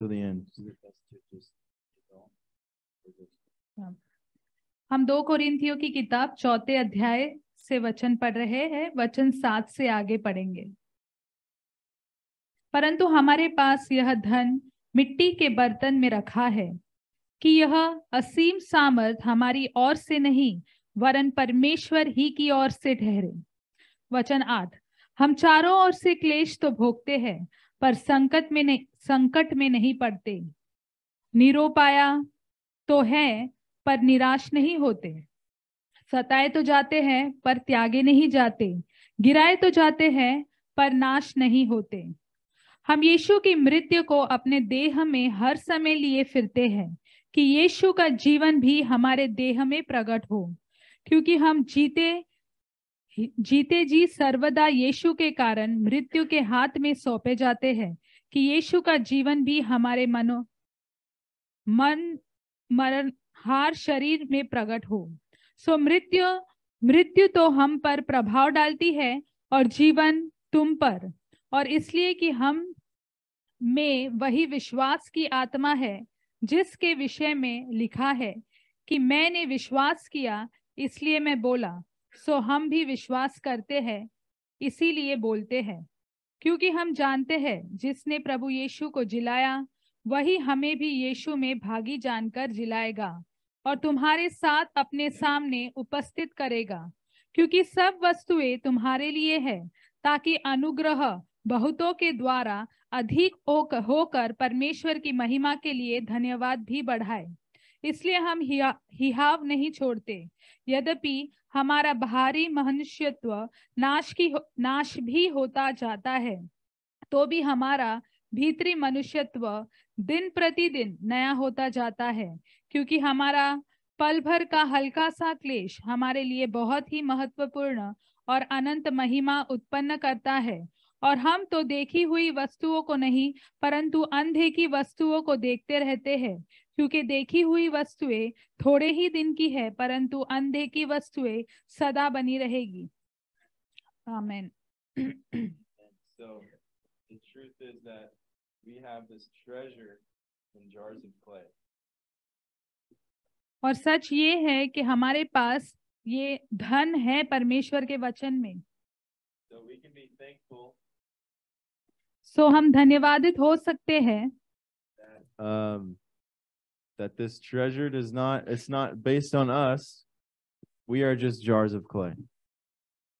to the end. हम दो कोरिंथियों की किताब चौथे अध्याय से वचन पढ़ रहे हैं, वचन सात से आगे पढ़ेंगे परंतु हमारे पास यह धन मिट्टी के बर्तन में रखा है कि यह असीम सामर्थ हमारी ओर से नहीं, वरन परमेश्वर ही की ओर से ठहरे वचन आठ, हम चारों ओर से क्लेश तो भोगते हैं पर संकट में नहीं, संकट में नहीं पड़ते। निरोपाया तो है, पर निराश नहीं होते। सताए तो जाते हैं, पर त्यागे नहीं जाते। गिराए तो जाते हैं, पर नाश नहीं होते। हम यीशु की मृत्यु को अपने देह में हर समय लिए फिरते हैं कि यीशु का जीवन भी हमारे देह में प्रकट हो, क्योंकि हम जीते जीते जी सर्वदा यीशु के कारण मृत्यु के हाथ में सौंपे जाते हैं कि यीशु का जीवन भी हमारे मनो, मन, मरण, हार शरीर में प्रकट हो। सो मृत्यु मृत्यु तो हम पर प्रभाव डालती है और जीवन तुम पर। और इसलिए कि हम में वही विश्वास की आत्मा है जिसके विषय में लिखा है कि मैंने विश्वास किया, इसलिए मैं बोला। सो हम भी विश्वास करते हैं, इसीलिए बोलते हैं। क्योंकि हम जानते हैं, जिसने प्रभु यीशु को जिलाया, वही हमें भी यीशु में भागी जानकर जिलाएगा और तुम्हारे साथ अपने सामने उपस्थित करेगा। क्योंकि सब वस्तुएँ तुम्हारे लिए है, ताकि अनुग्रह बहुतों के द्वारा अधिक होकर परमेश्वर की महिमा के लिए धन्यवाद भी बढ़ाए। इसलिए हम हिहाव नहीं छोड़ते। यद्यपि हमारा बाहरी मनुष्यत्व नाश की नाश भी होता जाता है तो भी हमारा भीतरी मनुष्यत्व दिन प्रतिदिन नया होता जाता है, क्योंकि हमारा पल भर का हल्का सा क्लेश हमारे लिए बहुत ही महत्वपूर्ण और अनंत महिमा उत्पन्न करता है। और हम तो देखी हुई वस्तुओं को नहीं, परंतु अंधे की वस्तुओं को देखते रहते हैं क्योंकि देखी हुई वस्तुएँ थोड़े ही दिन की है परंतु अनदेखी वस्तुएँ सदा बनी रहेगी। आमेन। So the truth is that we have this treasure in jars of clay. और सच ये है कि हमारे पास ये धन है परमेश्वर के वचन में। So we can be thankful so so, हम धन्यवादित हो सकते हैं। um, that this treasure does not it's not based on us we are just jars of clay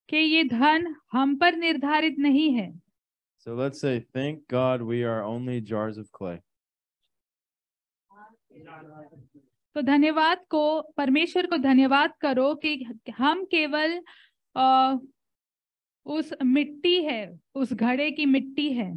कि ये धन हम पर निर्धारित नहीं है so let's say thank god we are only jars of clay तो धन्यवाद को परमेश्वर को धन्यवाद करो कि हम केवल आ, उस मिट्टी है उस घड़े की मिट्टी है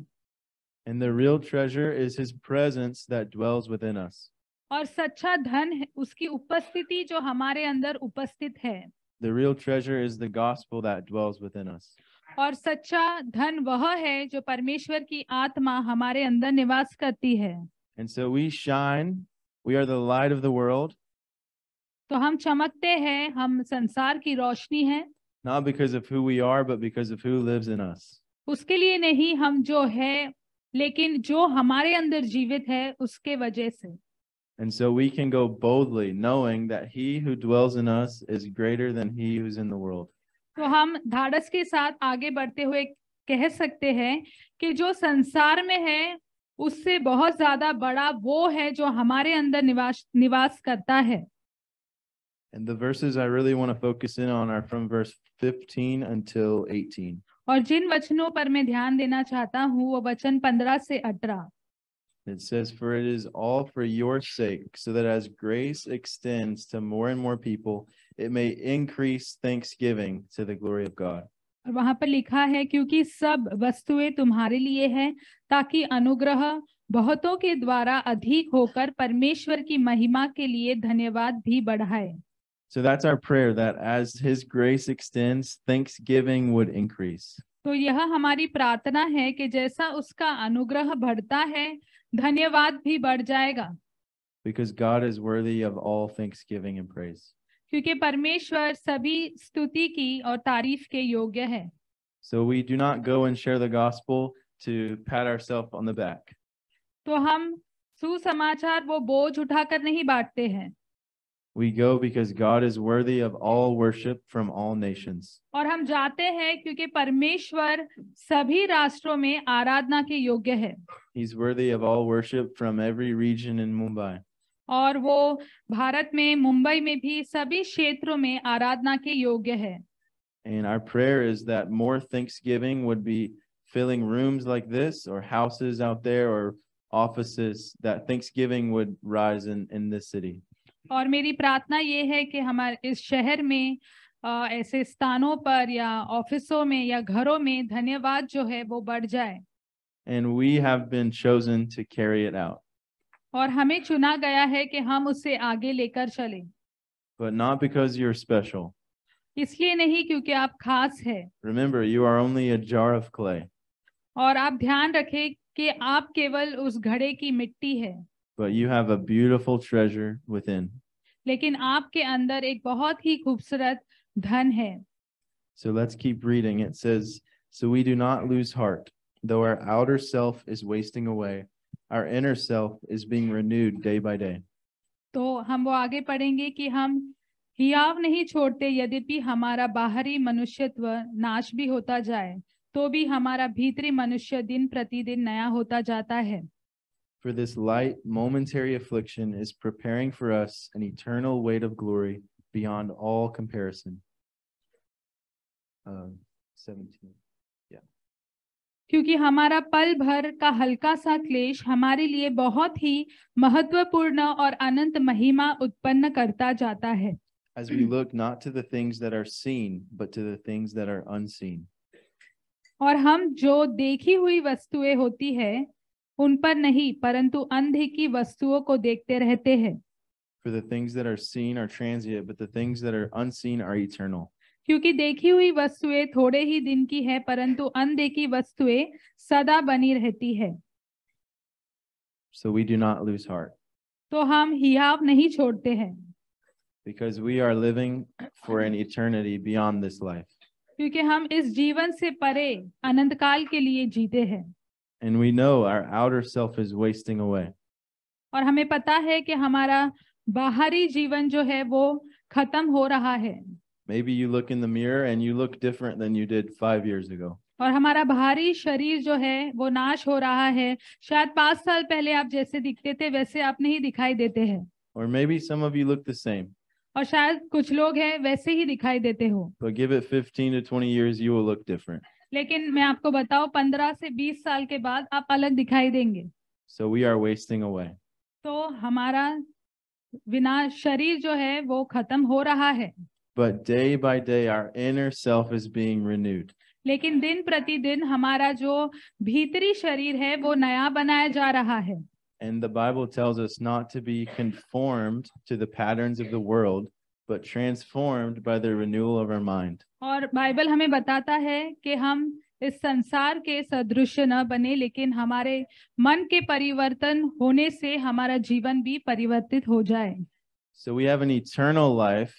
And the real treasure is his presence that dwells within us. और सच्चा धन उसकी उपस्थिति जो हमारे अंदर उपस्थित है The real treasure is the gospel that dwells within us. और सच्चा धन वह है जो परमेश्वर की आत्मा हमारे अंदर निवास करती है And so we shine, we are the light of the world. तो हम चमकते हैं हम संसार की रोशनी है not because of who we are, but because of who lives in us. उसके लिए नहीं हम जो है लेकिन जो हमारे अंदर जीवित है उसके वजह से And so we can go boldly knowing that he who dwells in us is greater than he who's in the world. तो हम धाड़स के साथ आगे बढ़ते हुए कह सकते हैं कि जो संसार में है उससे बहुत ज्यादा बड़ा वो है जो हमारे अंदर निवास निवास करता है And the verses I really want to focus in on are from verse 15 until 18. और जिन वचनों पर मैं ध्यान देना चाहता हूँ वो वचन 15 से 18 It says, For it is all for your sake, so that as grace extends to more and more people, it may increase thanksgiving to the glory of God. और वहां पर लिखा है क्योंकि सब वस्तुएं तुम्हारे लिए हैं ताकि अनुग्रह बहुतों के द्वारा अधिक होकर परमेश्वर की महिमा के लिए धन्यवाद भी बढ़ाए So that's our prayer that as His grace extends, thanksgiving would increase. तो यह हमारी प्रार्थना है कि जैसा उसका अनुग्रह बढ़ता है धन्यवाद भी बढ़ जाएगा Because God is worthy of all thanksgiving and praise. क्योंकि परमेश्वर सभी स्तुति की और तारीफ़ के योग्य है So we do not go and share the gospel to pat ourselves on the back. तो हम सुसमाचार वो बोझ उठाकर नहीं बांटते हैं We go because God is worthy of all worship from all nations. और हम जाते हैं क्योंकि परमेश्वर सभी राष्ट्रों में आराधना के योग्य है He's worthy of all worship from every region in Mumbai. और वो भारत में मुंबई में भी सभी क्षेत्रों में आराधना के योग्य है And our prayer is that more Thanksgiving would be filling rooms like this or houses out there or offices, that Thanksgiving would rise in, in this city. और मेरी प्रार्थना ये है कि हमारे इस शहर में ऐसे स्थानों पर या ऑफिसों में या घरों में धन्यवाद जो है वो बढ़ जाए। And we have been chosen to carry it out, और हमें चुना गया है कि हम उसे आगे लेकर चलें। But not because you're special. इसलिए नहीं क्योंकि आप खास है। Remember, you are only a jar of clay, और आप ध्यान रखें कि आप केवल उस घड़े की मिट्टी है। but you have a beautiful treasure within. लेकिन आपके अंदर एक बहुत ही खूबसूरत धन है So let's keep reading. It says, So we do not lose heart, though our outer self is wasting away, our inner self is being renewed day by day. तो हम वो आगे पढ़ेंगे कि हम हियाव नहीं छोड़ते यद्यपि हमारा बाहरी मनुष्यत्व नाश भी होता जाए तो भी हमारा भीतरी मनुष्य दिन प्रतिदिन नया होता जाता है For this light, momentary affliction is preparing for us an eternal weight of glory beyond all comparison. Uh, 17. क्योंकि हमारा पल भर का हल्का सा क्लेश हमारे लिए बहुत ही महत्वपूर्ण और अनंत महिमा उत्पन्न करता जाता है As we look not to the things that are seen, but to the things that are unseen. और हम जो देखी हुई वस्तुएं होती है उन पर नहीं परंतु अनदेखी वस्तुओं को देखते रहते हैं For the things that are seen are transient, but the things that are unseen are eternal. क्योंकि देखी हुई वस्तुएँ थोड़े ही दिन की है परंतु अनदेखी वस्तुएँ सदा बनी रहती है So we do not lose heart तो हम हियाव नहीं छोड़ते हैं because we are living for an eternity beyond this life. क्योंकि हम इस जीवन से परे अनंत काल के लिए जीते हैं And we know our outer self is wasting away. और हमें पता है कि हमारा बाहरी जीवन जो है वो खत्म हो रहा है Maybe you look in the mirror and you look different than you did five years ago. और हमारा बाहरी शरीर जो है वो नाश हो रहा है शायद पांच साल पहले आप जैसे दिखते थे वैसे आप नहीं दिखाई देते हैं Or maybe some of you look the same, और शायद कुछ लोग हैं वैसे ही दिखाई देते हो but give it 15 to 20 years, you will look different. लेकिन मैं आपको बताऊँ पंद्रह से बीस साल के बाद आप अलग दिखाई देंगे So we are wasting away. तो हमारा बिना शरीर जो है वो खत्म हो रहा है But day by day, our inner self is being renewed. लेकिन दिन प्रतिदिन हमारा जो भीतरी शरीर है वो नया बनाया जा रहा है And the Bible tells us not to be conformed to the patterns of the world, but transformed by the renewal of our mind. और बाइबल हमें बताता है कि हम इस संसार के सदृश न बने लेकिन हमारे मन के परिवर्तन होने से हमारा जीवन भी परिवर्तित हो जाए So we have an eternal life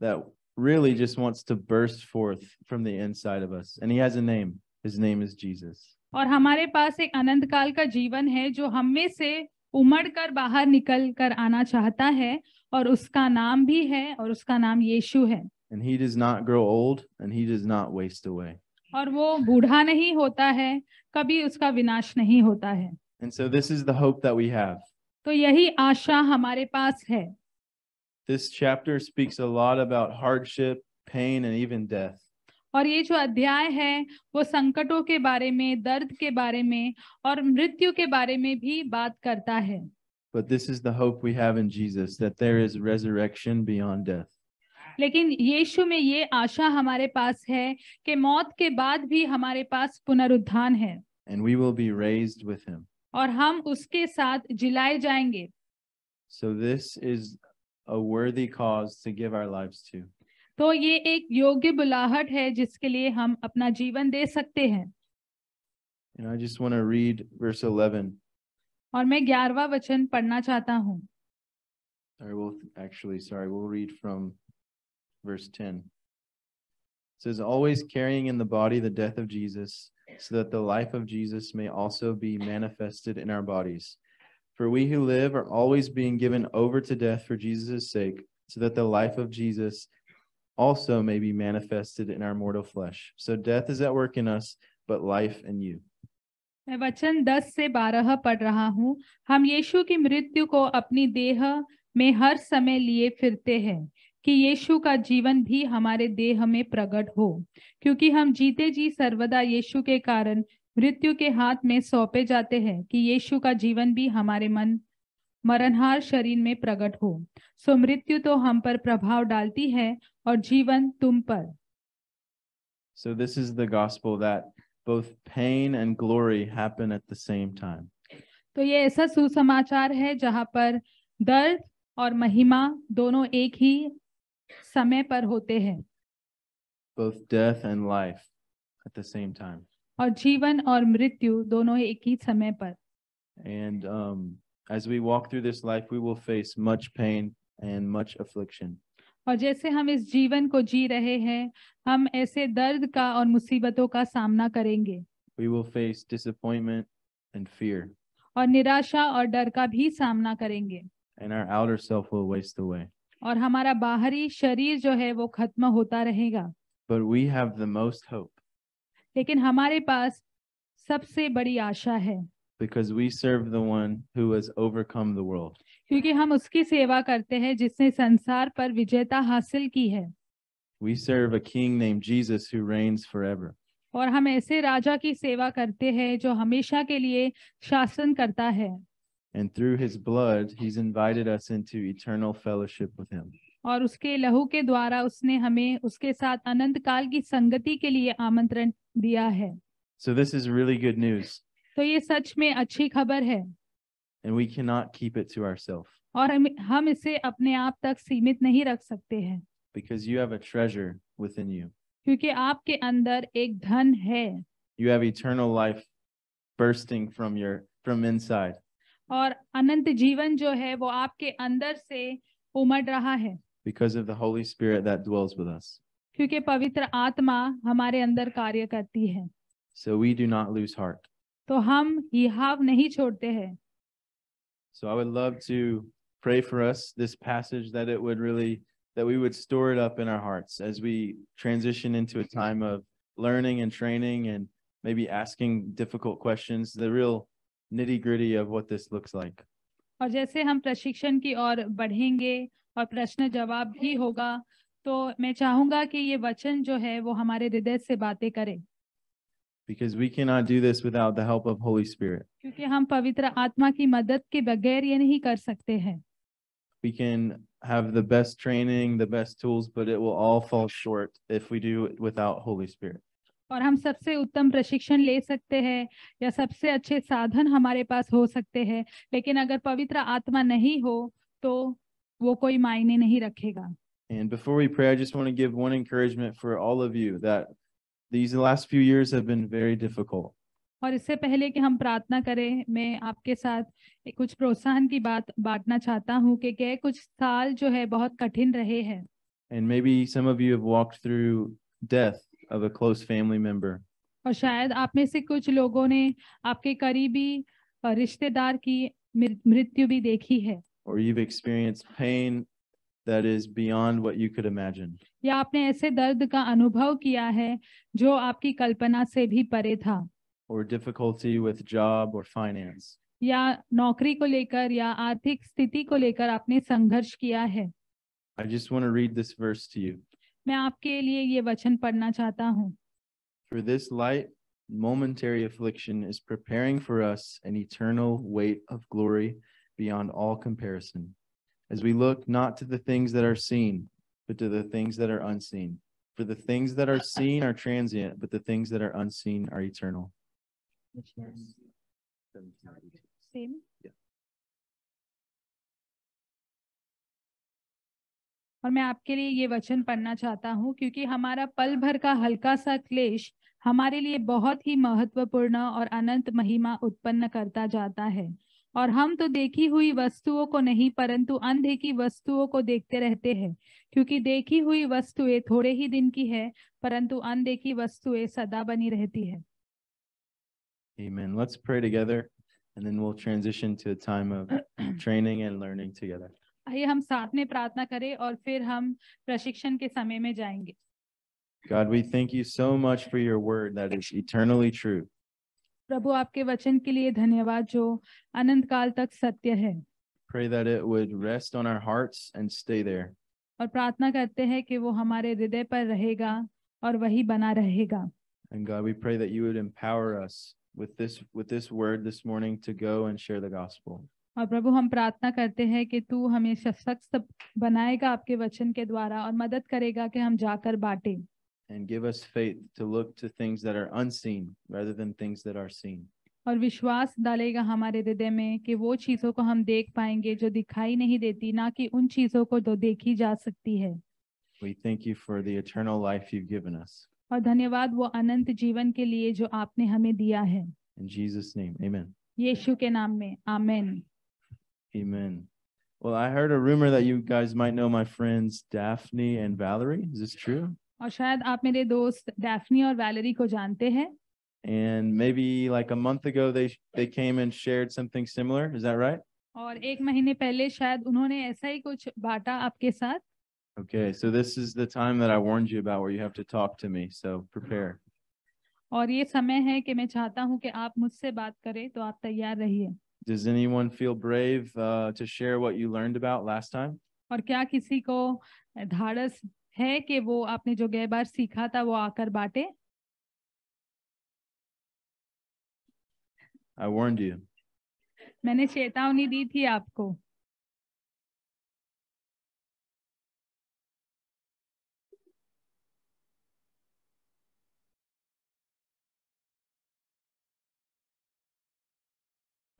that really just wants to burst forth from the inside of us. And he has a name. His name is Jesus. और हमारे पास एक अनंत काल का जीवन है जो हम में से उमड़ कर बाहर निकल कर आना चाहता है और उसका नाम भी है और उसका नाम यीशु है And he does not grow old and he does not waste away. और वो बूढ़ा नहीं होता है कभी उसका विनाश नहीं होता है And so this is the hope that we have. तो यही आशा हमारे पास है This chapter speaks a lot about hardship, pain, and even death. और ये जो अध्याय है वो संकटों के बारे में दर्द के बारे में और मृत्यु के बारे में भी बात करता है But this is the hope we have in Jesus that there is resurrection beyond death. लेकिन यीशु में ये आशा हमारे पास है कि मौत के बाद भी हमारे पास पुनरुत्थान है And we will be raised with him. और हम उसके साथ जिलाए जाएंगे So this is a worthy cause to give our lives to. तो ये एक योग्य बुलाहट है जिसके लिए हम अपना जीवन दे सकते हैं And I just want to read verse 11. और मैं ग्यारहवा वचन पढ़ना चाहता हूँ Or we'll actually, sorry, we'll read from verse 10. It says, Always carrying in the body the death of Jesus, so that the life of Jesus may also be manifested in our bodies. For we who live are always being given over to death for Jesus' sake, so that the life of Jesus also may be manifested in our mortal flesh. So death is at work in us, but life in you. मैं वचन 10 से 12 पढ़ रहा हूँ। हम यीशु की मृत्यु को अपनी देह में हर समय लिए फिरते हैं कि यीशु का जीवन भी हमारे देह में प्रकट हो, क्योंकि हम जीते जी सर्वदा यीशु के कारण मृत्यु के हाथ में सौंपे जाते हैं कि यीशु का जीवन भी हमारे मन, मरणहार शरीर में प्रकट हो। सो मृत्यु तो हम पर प्रभाव डालती है और जीवन तुम पर। So this is the gospel that both pain and glory happen at the same time. तो ये ऐसा सुसमाचार है जहाँ पर दर्द और महिमा दोनों एक ही समय पर होते हैं Both death and life at the same time. और जीवन और मृत्यु दोनों एक ही समय पर And um, as we walk through this life, we will face much pain and much affliction. और जैसे हम इस जीवन को जी रहे हैं हम ऐसे दर्द का और मुसीबतों का सामना करेंगे। We will face disappointment and fear, और निराशा और डर का भी सामना करेंगे। And our outer self will waste away. और हमारा बाहरी शरीर जो है वो खत्म होता रहेगा। But we have the most hope. लेकिन हमारे पास सबसे बड़ी आशा है। because we serve the one who has overcome the world. क्योंकि हम उसकी सेवा करते हैं जिसने संसार पर विजेता हासिल की है We serve a king named Jesus who reigns forever. और हम ऐसे राजा की सेवा करते हैं जो हमेशा के लिए शासन करता है And through his blood, he's invited us into eternal fellowship with him. और उसके लहू के द्वारा उसने हमें उसके साथ अनंत काल की संगति के लिए आमंत्रण दिया है So this is really good news, तो ये सच में अच्छी खबर है and we cannot keep it to ourselves और हम हम इसे अपने आप तक सीमित नहीं रख सकते हैं because you have a treasure within you. क्योंकि आपके अंदर एक धन है You have eternal life bursting from your from inside. और अनंत जीवन जो है वो आपके अंदर से उमड़ रहा है because of the Holy Spirit that dwells with us. क्योंकि पवित्र आत्मा हमारे अंदर कार्य करती है So we do not lose heart. तो हम हिहाव नहीं छोड़ते हैं So I would love to pray for us this passage that it would really that we would store it up in our hearts as we transition into a time of learning and training and maybe asking difficult questions, the real nitty-gritty of what this looks like. और जैसे हम प्रशिक्षण की ओर बढ़ेंगे और प्रश्न जवाब भी होगा तो मैं चाहूँगा कि ये वचन जो है वो हमारे हृदय से बातें करे Because we cannot do this without the help of Holy Spirit. क्योंकि हम पवित्र आत्मा की मदद के बगैर ये नहीं कर सकते हैं We can have the best training, the best tools, but it will all fall short if we do it without Holy Spirit. और हम सबसे उत्तम प्रशिक्षण ले सकते हैं या सबसे अच्छे साधन हमारे पास हो सकते हैं लेकिन अगर पवित्र आत्मा नहीं हो तो वो कोई मायने नहीं रखेगा And before we pray, I just want to give one encouragement for all of you that These last few years have been very difficult. और इससे पहले कि हम प्रार्थना करें मैं आपके साथ कुछ प्रोत्साहन की बात बांटना चाहता हूँ कि क्या कुछ साल जो है बहुत कठिन रहे हैं। And maybe some of you have walked through death of a close family member और शायद आप में से कुछ लोगों ने आपके करीबी रिश्तेदार की मृत्यु भी देखी है। और you have experience pain that is beyond what you could imagine. या आपने ऐसे दर्द का अनुभव किया है जो आपकी कल्पना से भी परे था or difficulty with job or finance. या नौकरी को लेकर या आर्थिक स्थिति को लेकर आपने संघर्ष किया है I just want to read this verse to you. मैं आपके लिए ये वचन पढ़ना चाहता हूँ For this light, momentary affliction is preparing for us an eternal weight of glory beyond all comparison, as we look not to the things that are seen, but to the things that are unseen. For the things that are seen are transient, but the things that are unseen are eternal. Same? Yeah. और मैं आपके लिए ये वचन पढ़ना चाहता हूँ क्योंकि हमारा पल भर का हल्का सा क्लेश हमारे लिए बहुत ही महत्वपूर्ण और अनंत महिमा उत्पन्न करता जाता है और हम तो देखी हुई वस्तुओं को नहीं परंतु अनदेखी वस्तुओं को देखते रहते हैं क्योंकि देखी हुई वस्तुएँ थोड़े ही दिन की है परंतु अनदेखी वस्तुएँ सदा बनी रहती है Amen. Let's pray together and then we'll transition to a time of training and learning together. आइए हम साथ में प्रार्थना करें और फिर हम प्रशिक्षण के समय में जाएँगे God, we thank you so much for your word that is eternally true. प्रभु आपके वचन के लिए धन्यवाद जो अनंत काल तक सत्य है Pray that it would rest on our hearts and stay there. और प्रार्थना करते हैं कि वो हमारे हृदय पर रहेगा और वही बना रहेगा And God, we pray that you would empower us with this with this word this morning to go and share the gospel. और प्रभु हम प्रार्थना करते हैं कि तू हमें सशक्त बनाएगा आपके वचन के द्वारा और मदद करेगा कि हम जाकर बांटे And give us faith to look to things that are unseen rather than things that are seen. और विश्वास डालेगा हमारे हृदय में कि वो चीजों को हम देख पाएंगे जो दिखाई नहीं देती ना कि उन चीजों को जो देखी जा सकती है We thank you for the eternal life you've given us. और धन्यवाद वो अनंत जीवन के लिए जो आपने हमें दिया है In Jesus' name, amen. यीशु के नाम में आमेन Amen. Well, I heard a rumor that you guys might know my friends Daphne and Valerie. Is this true? और शायद आप मेरे दोस्त डैफनी और वैलेरी को जानते हैं And maybe like a month ago, they they came and shared something similar. Is that right? और एक महीने पहले शायद उन्होंने ऐसा ही कुछ बांटा आपके साथ Okay, so this is the time that I warned you about where you have to talk to me. So prepare. और ये समय है कि मैं चाहता हूँ कि आप मुझसे बात करें तो आप तैयार रहिए Does anyone feel brave uh, to share what you learned about last time? और क्या किसी को धाड़स है कि वो आपने जो गए बार सीखा था वो आकर बांटे I warned you. मैंने चेतावनी दी थी आपको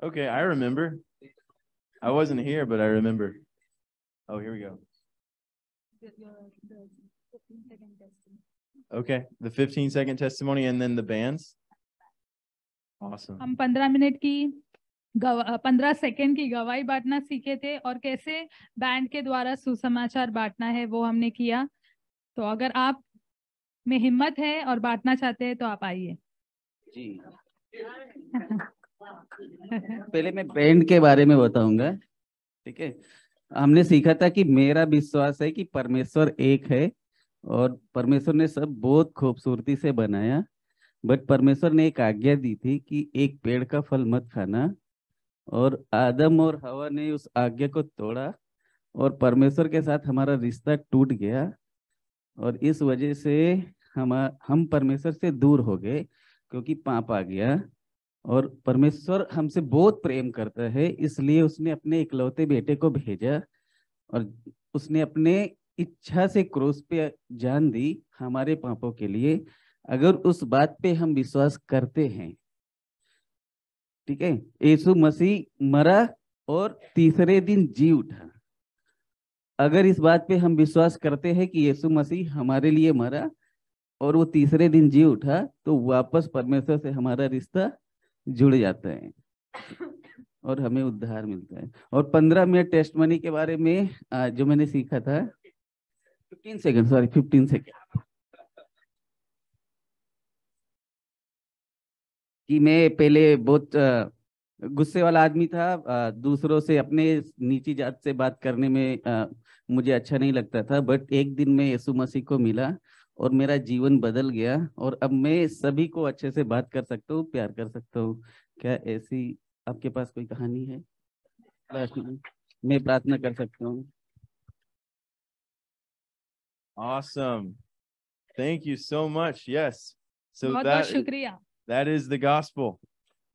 Okay, I remember. I wasn't here, but I remember. Oh, here we go. Okay, the 15 second testimony and then the bands. Awesome. हम पंद्रह मिनट की पंद्रह सेकेंड की गवाही बांटना सीखे थे और कैसे बैंड के द्वारा सुसमाचार बांटना है वो हमने किया। तो अगर आप में हिम्मत है और बांटना चाहते हैं तो आप आइए। जी। पहले मैं बैंड के बारे में बताऊँगा ठीक है? हमने सीखा था कि मेरा विश्वास है कि परमेश्वर एक है और परमेश्वर ने सब बहुत खूबसूरती से बनाया बट परमेश्वर ने एक आज्ञा दी थी कि एक पेड़ का फल मत खाना और आदम और हवा ने उस आज्ञा को तोड़ा और परमेश्वर के साथ हमारा रिश्ता टूट गया और इस वजह से हम हम परमेश्वर से दूर हो गए क्योंकि पाप आ गया। और परमेश्वर हमसे बहुत प्रेम करता है, इसलिए उसने अपने इकलौते बेटे को भेजा और उसने अपने इच्छा से क्रोस पे जान दी हमारे पापों के लिए। अगर उस बात पे हम विश्वास करते हैं, ठीक है, यीशु मसीह मरा और तीसरे दिन जी उठा। अगर इस बात पे हम विश्वास करते हैं कि यीशु मसीह हमारे लिए मरा और वो तीसरे दिन जी उठा तो वापस परमेश्वर से हमारा रिश्ता जुड़ जाते हैं। और हमें उद्धार मिलता है। और पंद्रह मिनट टेस्ट मनी के बारे में जो मैंने सीखा था fifteen second sorry fifteen second कि मैं पहले बहुत गुस्से वाला आदमी था दूसरों से अपने नीची जात से बात करने में मुझे अच्छा नहीं लगता था बट एक दिन मैं यीशु मसीह को मिला। और मेरा जीवन बदल गया और अब मैं सभी को अच्छे से बात कर सकता हूँ प्यार कर सकता हूँ क्या ऐसी आपके पास कोई कहानी है मैं प्रार्थना कर सकता हूँ Awesome. Thank you so much. Yes. So बहुत बहुत that शुक्रिया that is the gospel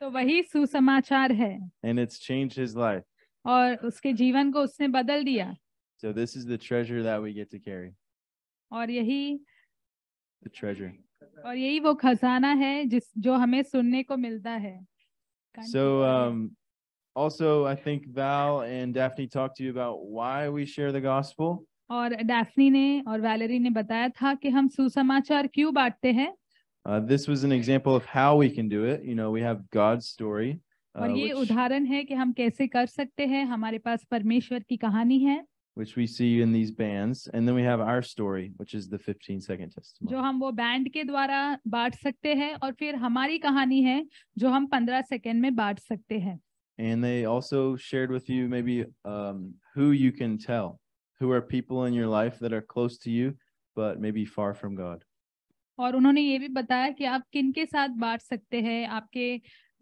तो वही सुसमाचार है and it's changed his life. और उसके जीवन को उसने बदल दिया So this is the treasure that we get to carry. और यही The treasure. और यही वो खजाना है जिस जो हमें सुनने को मिलता है So um also I think Val and Daphne talked to you about why we share the gospel. और डैफनी ने और वैलेरी ने बताया था कि हम सुसमाचार क्यों बांटते हैं Uh, this was an example of how we can do it. You know, we have God's story. Uh, और ये उदाहरण है कि हम कैसे कर सकते हैं हमारे पास परमेश्वर की कहानी है which we see in these bands. And then we have our story, which is the 15 second testimony. जो हम वो बैंड के द्वारा बांट सकते हैं और फिर हमारी कहानी है जो हम पंद्रह सेकेंड में बांट सकते हैं And they also shared with you maybe um, who you can tell, who are people in your life that are close to you, but maybe far from God. और उन्होंने ये भी बताया कि आप किन के साथ बांट सकते हैं आपके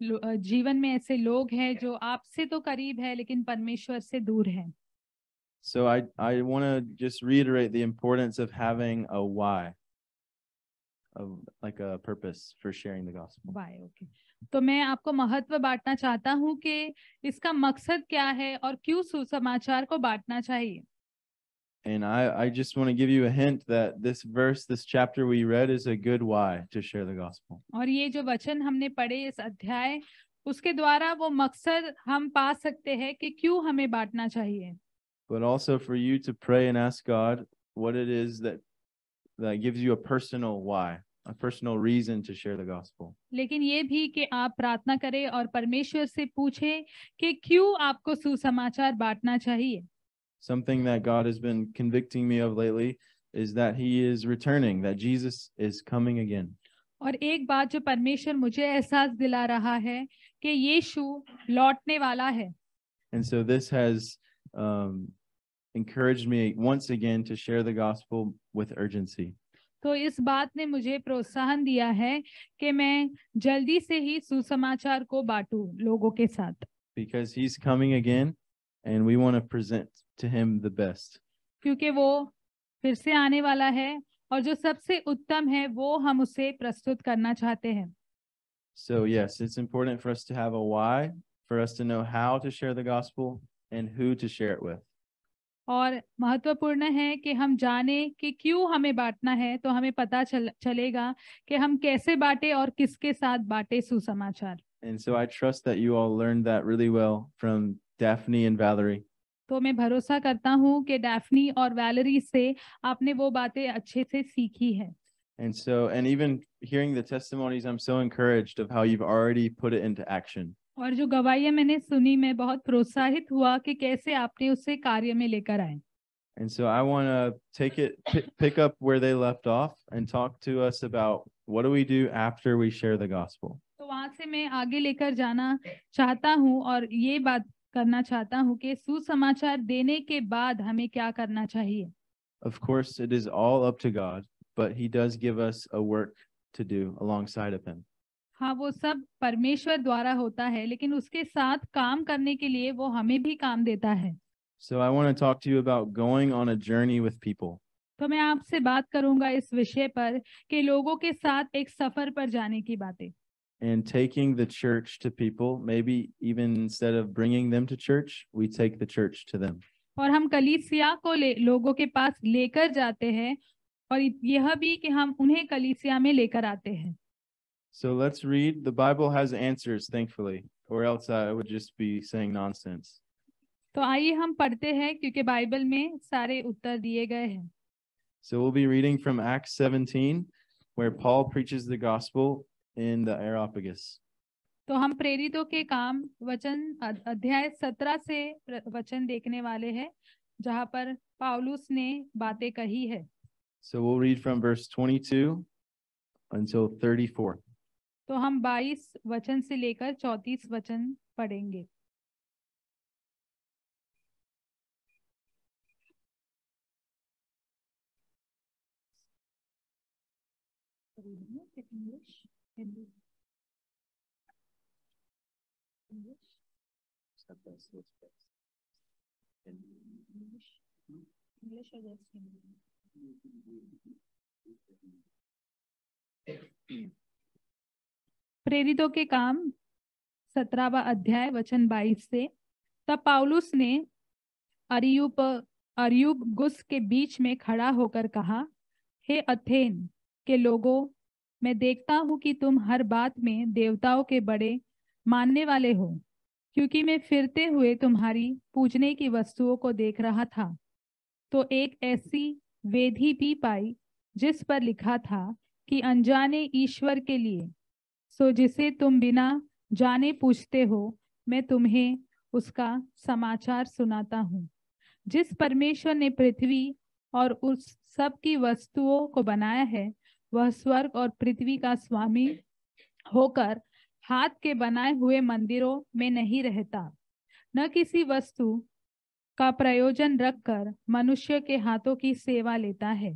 लो- अ, जीवन में ऐसे लोग हैं जो आपसे तो करीब है लेकिन परमेश्वर से दूर हैं So I, I want to just reiterate the importance of having a why, of like a purpose for sharing the gospel. Bye okay तो मैं आपको महत्व बांटना चाहता हूँ कि इसका मकसद क्या है और क्यों सुसमाचार को बांटना चाहिए And I, I just want to give you a hint that this verse, this chapter we read is a good why to share the gospel. और ये जो वचन हमने पढ़े इस अध्याय उसके द्वारा वो मकसद हम पा सकते हैं कि क्यों हमें बांटना चाहिए But also for you to pray and ask God what it is that that gives you a personal why, a personal reason to share the gospel. लेकिन ये भी कि आप प्रार्थना करें और परमेश्वर से पूछें कि क्यों आपको सुसमाचार बांटना चाहिए Something that God has been convicting me of lately is that he is returning, that Jesus is coming again. और एक बात जो परमेश्वर मुझे एहसास दिला रहा है कि यीशु लौटने वाला है And so this has um, encouraged me once again to share the gospel with urgency. तो इस बात ने मुझे प्रोत्साहन दिया है कि मैं जल्दी से ही सुसमाचार को बांटूं लोगों के साथ because he's coming again and we want to present to him the best. क्योंकि वो फिर से आने वाला है और जो सबसे उत्तम है वो हम उसे प्रस्तुत करना चाहते हैं So, yes, it's important for us to have a why, for us to know how to share the gospel and who to share it with. और महत्वपूर्ण है कि हम जाने कि क्यों हमें बांटना है तो हमें पता चल, चलेगा कि हम कैसे बांटे और किसके साथ बांटे सुसमाचार। And so I trust that you all learn that really well from Daphne and Valerie तो मैं भरोसा करता हूँ कि डैफनी और वैलरी से आपने वो बातें अच्छे से सीखी है। And so and even hearing the testimonies I am so encouraged of how you have already put it into action और जो गवाहियाँ मैंने सुनी मैं बहुत प्रोत्साहित हुआ कि कैसे आपने उसे कार्य में लेकर आए And so I want to take it, pick, up where they left off and talk to us about what do we do after we share the gospel. तो वहाँ से मैं आगे लेकर जाना चाहता हूँ और ये बात करना चाहता हूँ कि सुसमाचार देने के बाद हमें क्या करना चाहिए Of course, it is all up to God, but He does give us a work to do alongside of Him. हाँ वो सब परमेश्वर द्वारा होता है लेकिन उसके साथ काम करने के लिए वो हमें भी काम देता है So I want to talk to you about going on a journey with people. तो मैं आपसे बात करूँगा इस विषय पर कि लोगों के साथ एक सफ़र पर जाने की बातें and taking the church to people. Maybe even instead of bringing them to church, we take the church to them. और हम कलीसिया को ले, लोगों के पास लेकर जाते हैं और यह भी कि हम उन्हें कलीसिया में लेकर आते हैं So let's read. The Bible has answers, thankfully, or else I would just be saying nonsense. तो आइए हम पढ़ते हैं क्योंकि बाइबल में सारे उत्तर दिए गए हैं So we'll be reading from Acts 17, where Paul preaches the gospel in the Areopagus. तो हम प्रेरितों के काम वचन अ- अध्याय सत्रह से प्र- वचन देखने वाले हैं जहाँ पर पाउलुस ने बातें कही है So we'll read from verse 22 until 34. तो हम 22 वचन से लेकर 34 वचन पढ़ेंगे। प्रेरितों के काम, सत्रहवा अध्याय, वचन 22 से। तब पाउलुस ने अरियुप अरियुब गुस के बीच में खड़ा होकर कहा, हे अथेन के लोगों, मैं देखता हूँ कि तुम हर बात में देवताओं के बड़े मानने वाले हो, क्योंकि मैं फिरते हुए तुम्हारी पूजने की वस्तुओं को देख रहा था। तो एक ऐसी वेदी भी पाई, जिस पर लिखा था कि अनजाने ईश्वर के लिए सो जिसे तुम बिना जाने पूछते हो, मैं तुम्हें उसका समाचार सुनाता हूँ। जिस परमेश्वर ने पृथ्वी और उस सब की वस्तुओं को बनाया है, वह स्वर्ग और पृथ्वी का स्वामी होकर हाथ के बनाए हुए मंदिरों में नहीं रहता। न किसी वस्तु का प्रयोजन रखकर मनुष्य के हाथों की सेवा लेता है,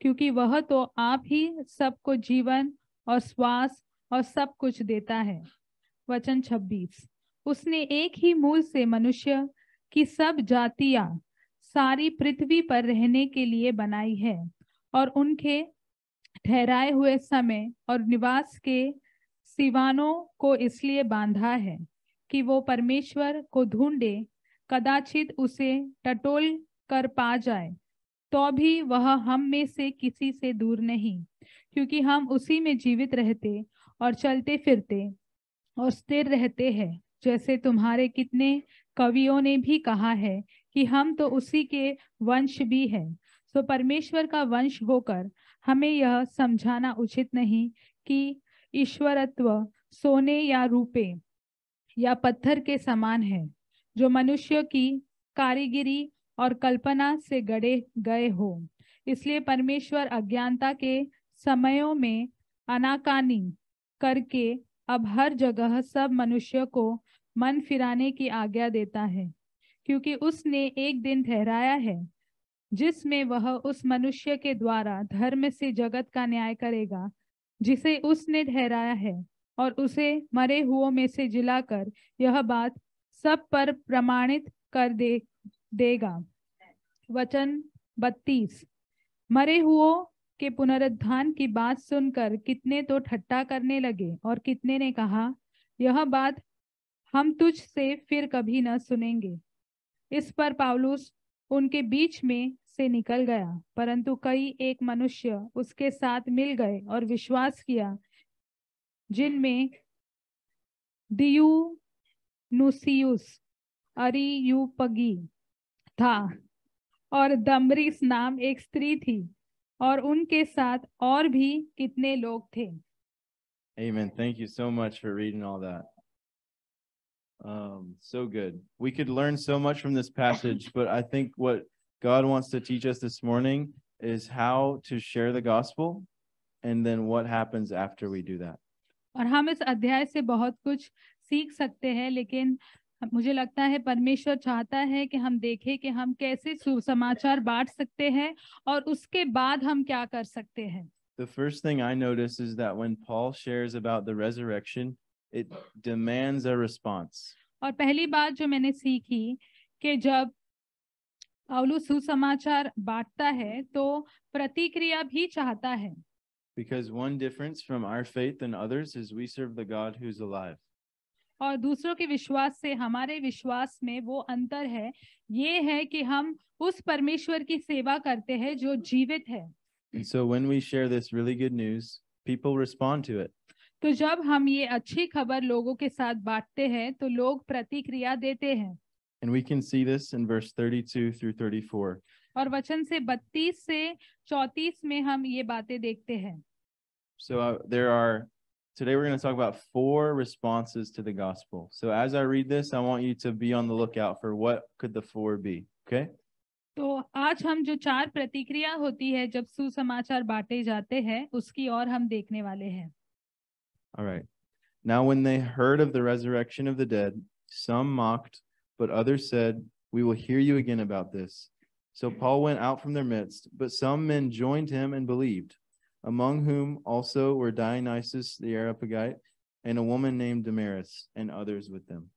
क्योंकि वह तो आप ही सबको जीवन और श्वास और सब कुछ देता है। वचन 26 उसने एक ही मूल से मनुष्य की सब जातियाँ सारी पृथ्वी पर रहने के लिए बनाई है और उनके ठहराए हुए समय और निवास के सिवानों को इसलिए बांधा है कि वो परमेश्वर को ढूंढे, कदाचित उसे टटोल कर पा जाए। तो भी वह हम में से किसी से दूर नहीं, क्योंकि हम उसी में जीवित रहते और चलते फिरते और स्थिर रहते हैं। जैसे तुम्हारे कितने कवियों ने भी कहा है कि हम तो उसी के वंश भी हैं। सो परमेश्वर का वंश होकर हमें यह समझाना उचित नहीं कि ईश्वरत्व सोने या रूपे या पत्थर के समान है, जो मनुष्य की कारीगिरी और कल्पना से गड़े गए हो। इसलिए परमेश्वर अज्ञानता के समयों में अनाकानी करके अब हर जगह सब मनुष्य को मन फिराने की आज्ञा देता है, क्योंकि उसने एक दिन ठहराया है, जिसमें वह उस मनुष्य के द्वारा धर्म से जगत का न्याय करेगा, जिसे उसने ठहराया है, और उसे मरे हुओं में से जिलाकर यह बात सब पर प्रमाणित कर दे, देगा। वचन बत्तीस, मरे हुओं के पुनरुत्थान की बात सुनकर कितने तो ठट्टा करने लगे और कितने ने कहा, यह बात हम तुझ से फिर कभी न सुनेंगे। इस पर पावलुस उनके बीच में से निकल गया, परंतु कई एक मनुष्य उसके साथ मिल गए और विश्वास किया, जिनमें दियू नुसियुस अरियुपगी था और दमरिस नाम एक स्त्री थी। और उनके साथ और भी कितने लोग थे Amen. Thank you so much for reading all that. Um, so good. We could learn so much from this passage, but I think what God wants to teach us this morning is how to share the gospel and then what happens after we do that. और हम इस अध्याय से बहुत कुछ सीख सकते हैं लेकिन मुझे लगता है परमेश्वर चाहता है कि हम देखें कि हम कैसे सुसमाचार बांट सकते हैं और उसके बाद हम क्या कर सकते हैं The first thing I notice is that when Paul shares about the resurrection, it demands a response. और पहली बात जो मैंने सीखी कि जब पाउलुस सुसमाचार बांटता है तो प्रतिक्रिया भी चाहता है Because one difference from our faith and others is we serve the God who's alive. और दूसरों के विश्वास से हमारे विश्वास में वो अंतर है ये है कि हम उस परमेश्वर की सेवा करते हैं जो जीवित है And so when we share this really good news, people respond to it. तो जब हम ये अच्छी खबर लोगों के साथ बांटते हैं तो लोग प्रतिक्रिया देते हैं And we can see this in verse 32 through 34. और वचन से 32 से 34 में हम ये बातें देखते हैं So uh, there are, today we're going to talk about four responses to the gospel. So as I read this, I want you to be on the lookout for what could the four be, okay? तो आज हम जो चार प्रतिक्रिया होती है जब सुसमाचार बांटे जाते हैं उसकी और हम देखने वाले हैं All right. Now, when they heard of the resurrection of the dead, some mocked, but others said, We will hear you again about this. So Paul went out from their midst, but some men joined him and believed, Among whom also were Dionysius the Areopagite and a woman named Damaris, and others with them.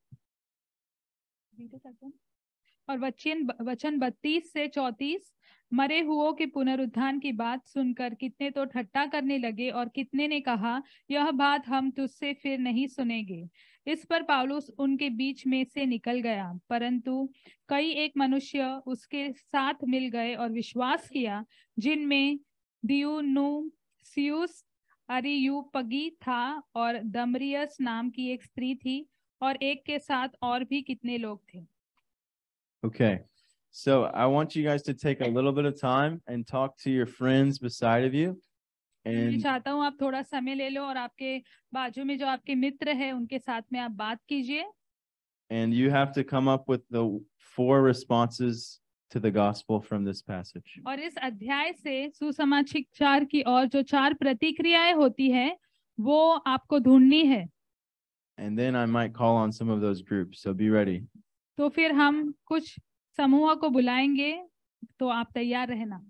और वचन वचन बत्तीस से चौतीस मरे हुओं के पुनरुत्थान की बात सुनकर कितने तो ठट्टा करने लगे और कितने ने कहा यह बात हम तुझसे फिर नहीं सुनेंगे इस पर पाउलुस उनके बीच में से निकल गया परंतु कई एक मनुष्य उसके साथ मिल गए और विश्वास किया जिनमें दियुनुसियुस अरियुपगी था और दमरियस नाम की एक स्त्री थी और एक के साथ और भी कितने लोग थे Okay. So I want you guys to take a little bit of time and talk to your friends beside of you. मैं And चाहता हूँ आप थोड़ा समय ले लो और आपके बाजू में जो आपके मित्र है उनके साथ में आप बात कीजिए and you have to come up with the four responses to the gospel from this passage. और इस अध्याय से सुसमाचार की और जो चार प्रतिक्रियाएँ होती हैं वो आपको ढूंढनी है and then I might call on some of those groups. So be ready. तो फिर हम कुछ समूह को बुलाएँगे तो आप तैयार रहना